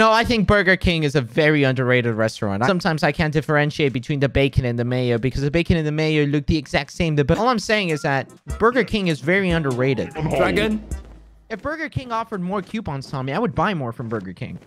No, I think Burger King is a very underrated restaurant. Sometimes I can't differentiate between the bacon and the mayo because the bacon and the mayo look the exact same. But all I'm saying is that Burger King is very underrated. Dragon? If Burger King offered more coupons, Tommy, I would buy more from Burger King.